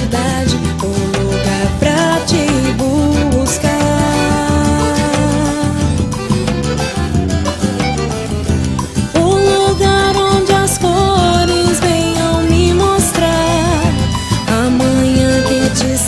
O verdade, um lugar pra te buscar. Um lugar onde as cores venham me mostrar amanhã que te